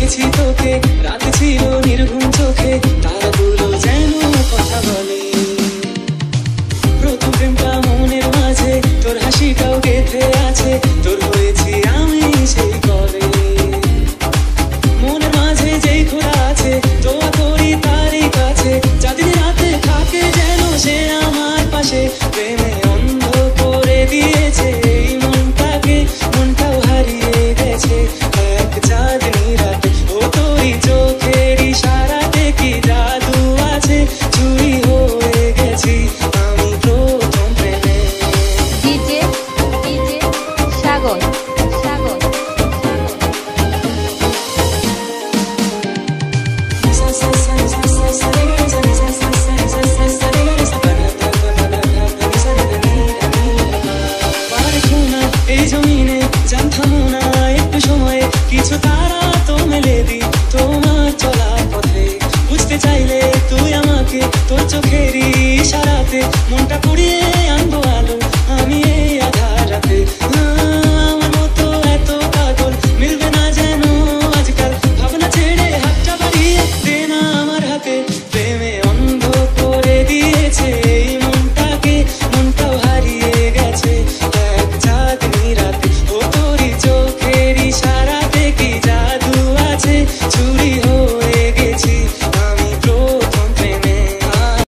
দেখেছি তোকে, রাত ছিল নির্ঘুম চোখে, তারাগুলো যেন কথা বলে। প্রথম প্রেমটা মনের মাঝে, তোর হাসিটাও গেথে আছে, তোর সাগর সাগর এই জমিনে একটু সময়ে কিছু তারা তো মেলে দি তোমার চলার পথে বুঝতে চাইলে তুই আমাকে তোর চোখেরই ইশারাতে মনটা পুড়িয়ে